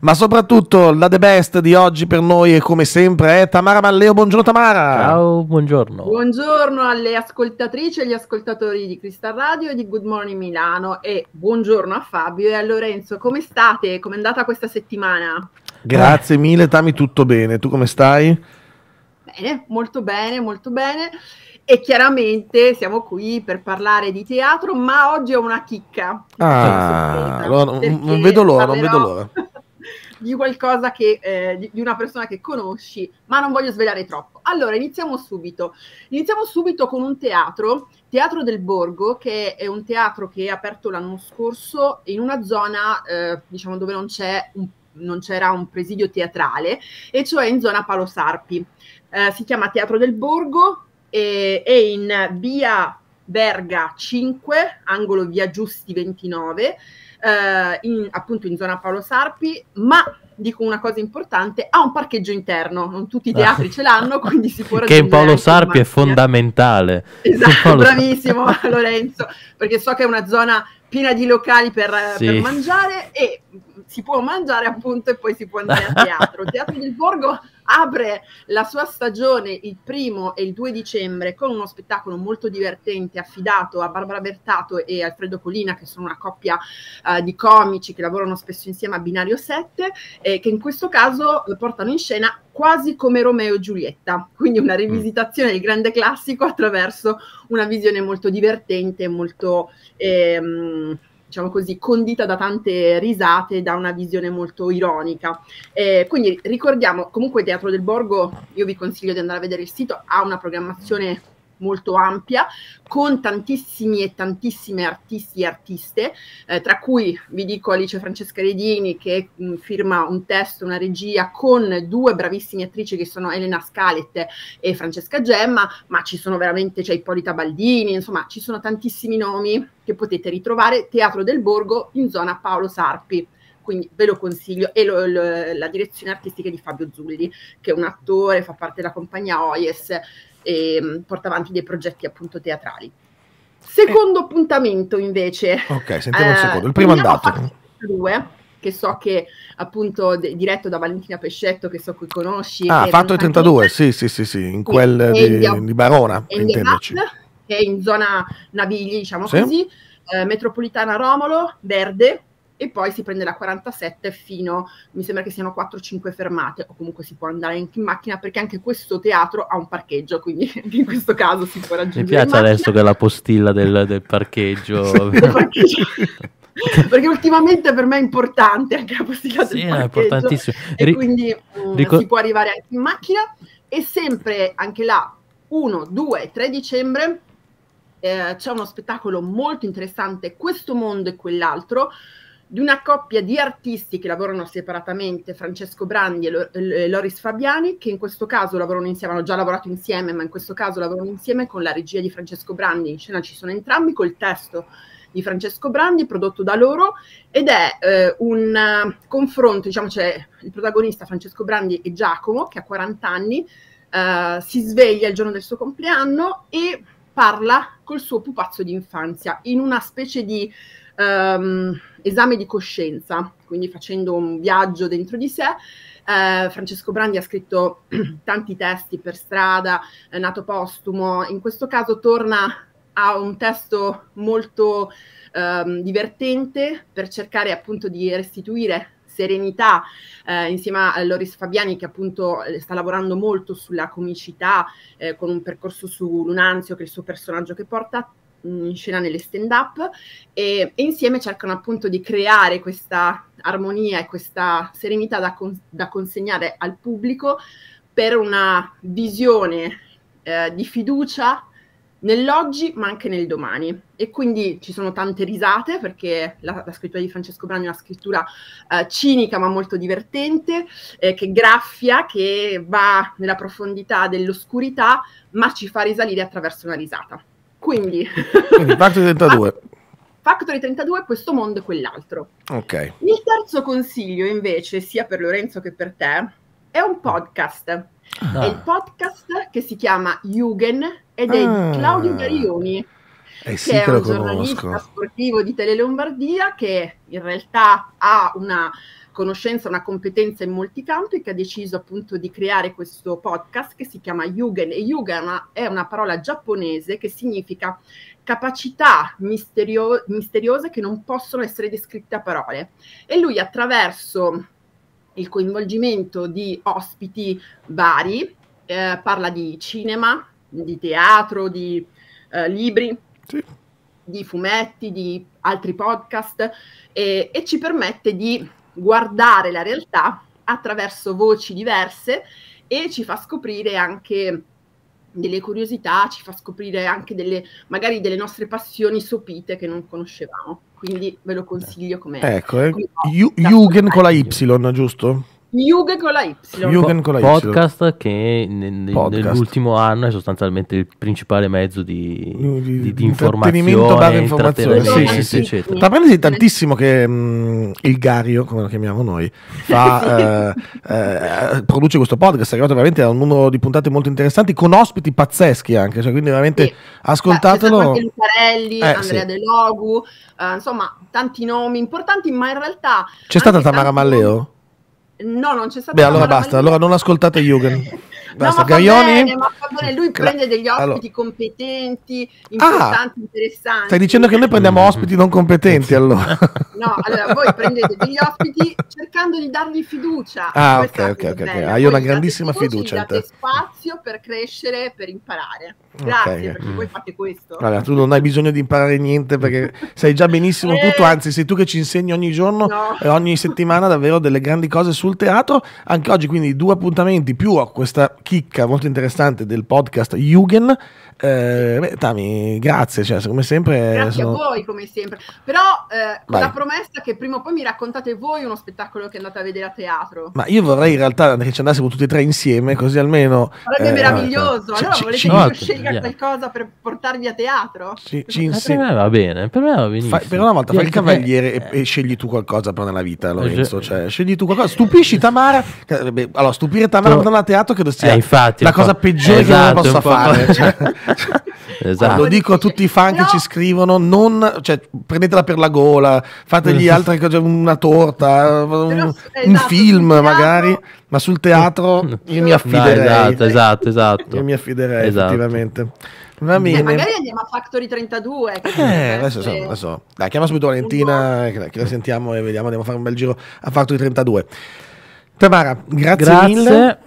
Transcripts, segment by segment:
Ma soprattutto la the best di oggi per noi, e come sempre, è Tamara Malleo. Buongiorno Tamara. Ciao, buongiorno. Buongiorno alle ascoltatrici e agli ascoltatori di Crystal Radio e di Good Morning Milano e buongiorno a Fabio e a Lorenzo. Come state? Come è andata questa settimana? Grazie mille Tami, tutto bene. Tu come stai? Bene, molto bene, molto bene. E chiaramente siamo qui per parlare di teatro, ma oggi ho una chicca. Ah, allora, non vedo l'ora, non vedo l'ora. Di qualcosa che, eh, di, di, una persona che conosci, ma non voglio svelare troppo. Allora, iniziamo subito. Iniziamo subito con un teatro, Teatro del Borgo, che è un teatro che è aperto l'anno scorso in una zona, eh, diciamo, dove non, un, non, c'era un presidio teatrale, e cioè in zona Palo Sarpi. Eh, si chiama Teatro del Borgo, e, è in via Verga 5, angolo via Giusti 29, eh, in, appunto in zona Paolo Sarpi, ma dico una cosa importante, ha un parcheggio interno, non tutti i teatri ce l'hanno, quindi si può raggiungere. Che in Paolo Sarpi è fondamentale. Esatto, bravissimo Lorenzo, perché so che è una zona piena di locali per, sì. per mangiare e si può mangiare appunto e poi si può andare a teatro. Teatro del Borgo apre la sua stagione il primo e il 2 dicembre con uno spettacolo molto divertente affidato a Barbara Bertato e Alfredo Colina, che sono una coppia uh, di comici che lavorano spesso insieme a Binario 7, e che in questo caso portano in scena quasi come Romeo e Giulietta, quindi una rivisitazione del grande classico attraverso una visione molto divertente, molto... Ehm, diciamo così, condita da tante risate, da una visione molto ironica. Eh, quindi ricordiamo, comunque Teatro del Borgo, io vi consiglio di andare a vedere il sito, ha una programmazione molto ampia, con tantissimi e tantissime artisti e artiste, eh, tra cui vi dico Alice Francesca Redini che mh, firma un testo, una regia con due bravissime attrici che sono Elena Scalet e Francesca Gemma, ma ci sono veramente, c'è Ippolita Baldini, insomma ci sono tantissimi nomi che potete ritrovare, Teatro del Borgo in zona Paolo Sarpi. Quindi ve lo consiglio, e lo, lo, la direzione artistica di Fabio Zulli, che è un attore, fa parte della compagnia OIES, e mm, porta avanti dei progetti appunto teatrali. Secondo eh. appuntamento invece. Ok, sentiamo il secondo, il primo andato. Due, che so che appunto de- diretto da Valentina Pescetto, che so che conosci. Ah, fatto il 32, sì, sì, sì, sì, in quel di, di, Barona, intenderci. Che è in zona Navigli, diciamo sì. così, eh, metropolitana Romolo, Verde, e poi si prende la 47 fino, mi sembra che siano 4-5 fermate, o comunque si può andare anche in macchina perché anche questo teatro ha un parcheggio, quindi in questo caso si può raggiungere. Mi piace adesso che la postilla del, del parcheggio... perché ultimamente per me è importante anche la postilla sì, del parcheggio, è importantissimo. e Ri- quindi um, ricor- si può arrivare anche in macchina e sempre anche là 1, 2, 3 dicembre eh, c'è uno spettacolo molto interessante, Questo mondo e quell'altro, di una coppia di artisti che lavorano separatamente, Francesco Brandi e, Loris Fabiani, che in questo caso lavorano insieme, hanno già lavorato insieme, ma in questo caso lavorano insieme con la regia di Francesco Brandi. In scena ci sono entrambi col testo di Francesco Brandi, prodotto da loro, ed è eh, un uh, confronto, diciamo c'è il protagonista Francesco Brandi e Giacomo, che ha 40 anni, uh, si sveglia il giorno del suo compleanno e parla col suo pupazzo di infanzia in una specie di um, esame di coscienza, quindi facendo un viaggio dentro di sé. Eh, Francesco Brandi ha scritto tanti testi per strada, è nato postumo, in questo caso torna a un testo molto um, divertente per cercare appunto di restituire serenità eh, insieme a Loris Fabiani che appunto eh, sta lavorando molto sulla comicità eh, con un percorso su Lunanzio che è il suo personaggio che porta in scena nelle stand up e, e, insieme cercano appunto di creare questa armonia e questa serenità da, con, da consegnare al pubblico per una visione eh, di fiducia nell'oggi ma anche nel domani e quindi ci sono tante risate perché la, la scrittura di Francesco Brani è una scrittura eh, cinica ma molto divertente eh, che graffia, che va nella profondità dell'oscurità ma ci fa risalire attraverso una risata. Quindi, Quindi Factory 32. Factory 32, questo mondo e quell'altro. Ok. Il terzo consiglio, invece, sia per Lorenzo che per te, è un podcast. Ah. È il podcast che si chiama Jugend ed è ah. di Claudio Garioni. Eh sì, che, è un giornalista sportivo di Tele Lombardia che in realtà ha una conoscenza, una competenza in molti campi che ha deciso appunto di creare questo podcast che si chiama Yugen e Yugen è una parola giapponese che significa capacità misterio- misteriose che non possono essere descritte a parole. E lui attraverso il coinvolgimento di ospiti vari eh, parla di cinema, di teatro, di eh, libri, sì. di fumetti, di altri podcast e, e ci permette di guardare la realtà attraverso voci diverse e ci fa scoprire anche delle curiosità, ci fa scoprire anche delle, magari delle nostre passioni sopite che non conoscevamo. Quindi ve lo consiglio come... Ecco, eh. come Jugend con la Y, giusto? Jugend con la Y. Jugend con la y. Podcast che ne, podcast. nell'ultimo anno è sostanzialmente il principale mezzo di, di, di, di informazione, informazione sì, sì, sì. eccetera. Tra parentesi tantissimo che mh, mm, il Gario, come lo chiamiamo noi, fa, eh, eh, produce questo podcast, è arrivato veramente a un numero di puntate molto interessanti con ospiti pazzeschi anche, cioè, quindi veramente sì. ascoltatelo. Anche Lucarelli, eh, Andrea De Logu, uh, insomma tanti nomi importanti, ma in realtà... C'è stata Tamara Malleo? No, non c'è stato. Beh, allora basta, allora non ascoltate Jugend. Basta, no, ma Gaioni. Bene, ma bene. Lui prende degli ospiti allora. competenti, importanti, ah, interessanti. Stai dicendo che noi prendiamo ospiti non competenti allora? No, allora voi prendete degli ospiti cercando di dargli fiducia. Ah, ok, ok, ok. okay. Hai una grandissima fiducia. Gli date spazio per crescere, per imparare. Grazie, okay. perché voi fate questo. Allora, tu non hai bisogno di imparare niente perché sai già benissimo eh. tutto, anzi sei tu che ci insegni ogni giorno no. e ogni settimana davvero delle grandi cose sul teatro. Anche oggi quindi due appuntamenti più a questa chicca molto interessante del podcast Jugend eh, beh, Tami, grazie, cioè, come sempre. Grazie sono... a voi, come sempre. Però eh, la promessa che prima o poi mi raccontate voi uno spettacolo che andate a vedere a teatro. Ma io vorrei in realtà che ci andassimo tutti e tre insieme, così almeno. Sarebbe eh, meraviglioso. Allora, ci, volete ci, che io scelga yeah. qualcosa per portarvi a teatro? Ci, ci inse... Per me va bene, per me va benissimo. Fai, per una volta fai il cavaliere e, e, scegli tu qualcosa per nella vita, Lorenzo. Cioè, scegli tu qualcosa. Stupisci Tamara. Allora, stupire Tamara andando a teatro credo sia eh, infatti, la cosa peggiore esatto, che possa fare. Esatto. Lo dico a tutti i fan no. che ci scrivono, non, cioè, prendetela per la gola, fategli altre cose, una torta, un, esatto, un film magari, ma sul teatro io mi affiderei. No, esatto, esatto, esatto. Io mi affiderei esatto. effettivamente. Va bene. Beh, magari andiamo a Factory 32. Eh, adesso, so, adesso. Dai, chiama subito Valentina, che, che la sentiamo e vediamo, andiamo a fare un bel giro a Factory 32. Tamara, grazie, grazie. mille.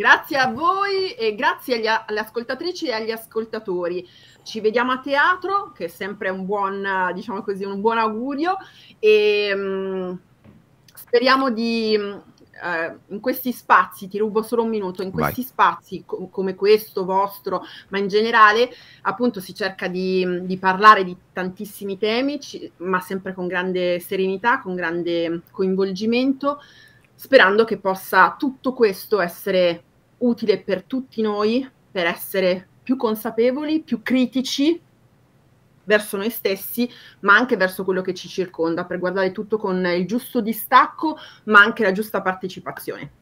Grazie a voi e grazie agli, alle ascoltatrici e agli ascoltatori. Ci vediamo a teatro, che è sempre un buon, diciamo così, un buon augurio e um, speriamo di Uh, in questi spazi, ti rubo solo un minuto, in questi Vai. spazi co- come questo vostro, ma in generale, appunto si cerca di, di parlare di tantissimi temi, ci, ma sempre con grande serenità, con grande coinvolgimento, sperando che possa tutto questo essere utile per tutti noi per essere più consapevoli, più critici verso noi stessi, ma anche verso quello che ci circonda, per guardare tutto con il giusto distacco, ma anche la giusta partecipazione.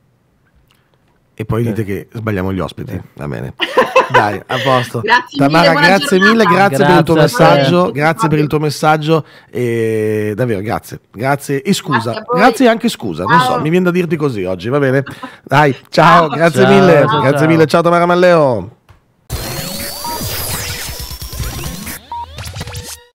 E poi dite che sbagliamo gli ospiti, va bene. Dai, a posto. grazie Tamara, mille, grazie mille, grazie, grazie, per il tuo messaggio, grazie. per il tuo messaggio. E davvero grazie, grazie. E scusa, grazie, grazie e anche scusa, ciao. non so, mi viene da dirti così oggi, va bene? Dai, ciao, ciao. grazie ciao, mille, ciao, grazie mille, ciao Tamara Malleo.